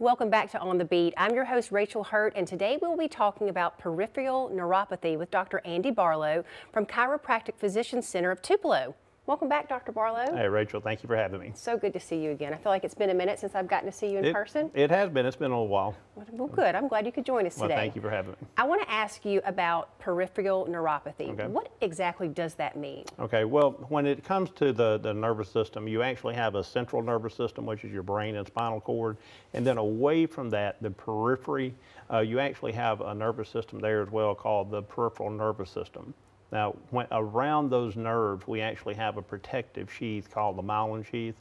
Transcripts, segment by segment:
Welcome back to On the Beat. I'm your host, Rachel Hurt, and today we'll be talking about peripheral neuropathy with Dr. Andy Barlow from Chiropractic Physician Center of Tupelo. Welcome back, Dr. Barlow. Hey, Rachel, thank you for having me. So good to see you again. I feel like it's been a minute since I've gotten to see you in it, person. It has been. It's been a little while. Well, good. I'm glad you could join us Well, today. thank you for having me. I want to ask you about peripheral neuropathy. Okay. What exactly does that mean? Okay, well, when it comes to the, the nervous system, you actually have a central nervous system, which is your brain and spinal cord. And then away from that, the periphery, uh, you actually have a nervous system there as well called the peripheral nervous system. Now, when, around those nerves, we actually have a protective sheath called the myelin sheath.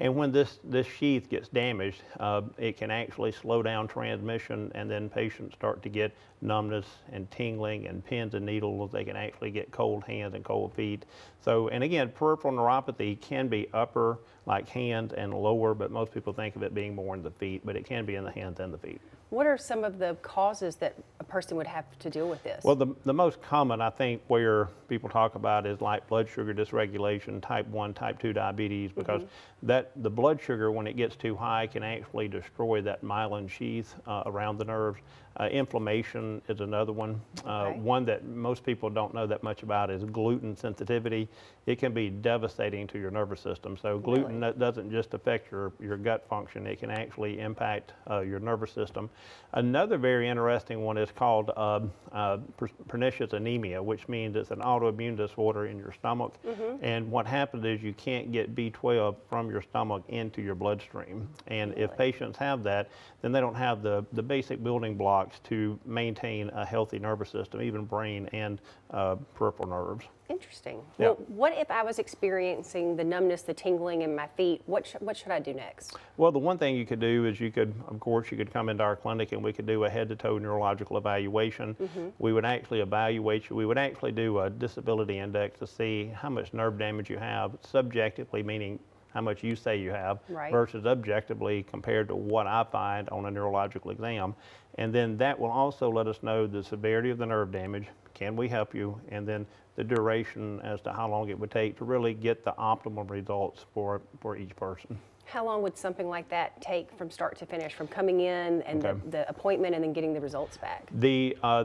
And when this, this sheath gets damaged, uh, it can actually slow down transmission, and then patients start to get numbness and tingling and pins and needles. They can actually get cold hands and cold feet. So, and again, peripheral neuropathy can be upper, like hands, and lower, but most people think of it being more in the feet, but it can be in the hands and the feet. What are some of the causes that person would have to deal with this? Well, the, the most common, I think, where people talk about is like blood sugar dysregulation, type 1, type 2 diabetes, because that the blood sugar, when it gets too high, can actually destroy that myelin sheath uh, around the nerves. Uh, inflammation is another one. Uh, Okay. one that most people don't know that much about is gluten sensitivity. It can be devastating to your nervous system. So gluten that doesn't just affect your, your gut function, it can actually impact uh, your nervous system. Another very interesting one is called uh, uh, pernicious anemia, which means it's an autoimmune disorder in your stomach. And what happens is you can't get B12 from your stomach into your bloodstream. And if patients have that, then they don't have the, the basic building blocks to maintain a healthy nervous system, even brain and uh, peripheral nerves. Interesting. Yeah. Well, what if I was experiencing the numbness, the tingling in my feet? What, sh- what should I do next? Well, the one thing you could do is you could, of course, you could come into our clinic and we could do a head to toe neurological evaluation. Mm-hmm. We would actually evaluate you. We would actually do a disability index to see how much nerve damage you have, subjectively, meaning how much you say you have, Right. versus objectively compared to what I find on a neurological exam. And then that will also let us know the severity of the nerve damage. Can we help you? And then the duration as to how long it would take to really get the optimal results for, for each person. How long would something like that take from start to finish, from coming in and Okay. the, the appointment and then getting the results back? The, uh,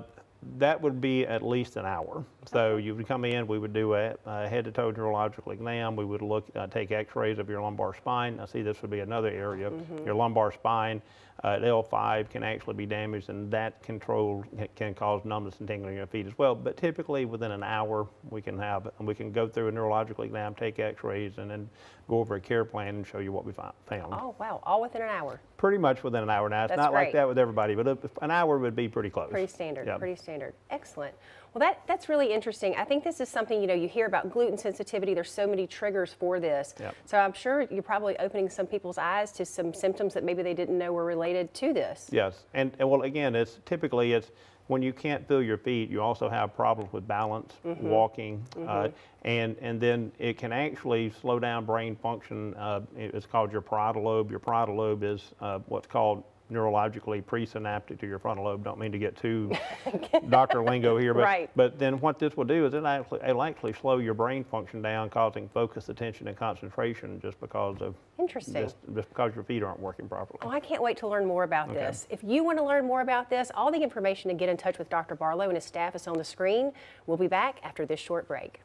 that would be at least an hour. So you would come in, we would do a, a head-to-toe neurological exam. We would look, uh, take x-rays of your lumbar spine. I see this would be another area. Your lumbar spine uh, at L5 can actually be damaged and that control can cause numbness and tingling in your feet as well. But typically within an hour, we can have, and we can go through a neurological exam, take x-rays, and then go over a care plan and show you what we found. Oh, wow. All within an hour. Pretty much within an hour. Now, it's That's not like that with everybody, but an hour would be pretty close. Pretty standard. Yeah. Pretty standard. Excellent. Well, that, that's really interesting. I think this is something, you know, you hear about gluten sensitivity. There's so many triggers for this. Yep. So I'm sure you're probably opening some people's eyes to some symptoms that maybe they didn't know were related to this. Yes, and, and well, again, it's typically it's when you can't feel your feet, you also have problems with balance, walking, uh, and and then it can actually slow down brain function. Uh, it's called your parietal lobe. Your parietal lobe is uh, what's called neurologically presynaptic to your frontal lobe. Don't mean to get too doctor lingo here, but Right. but then what this will do is it actually it'll actually slow your brain function down, causing focus, attention, and concentration just because of Interesting. just, just because your feet aren't working properly. Oh, I can't wait to learn more about this. If you want to learn more about this, all the information to get in touch with Dr. Barlow and his staff is on the screen. We'll be back after this short break.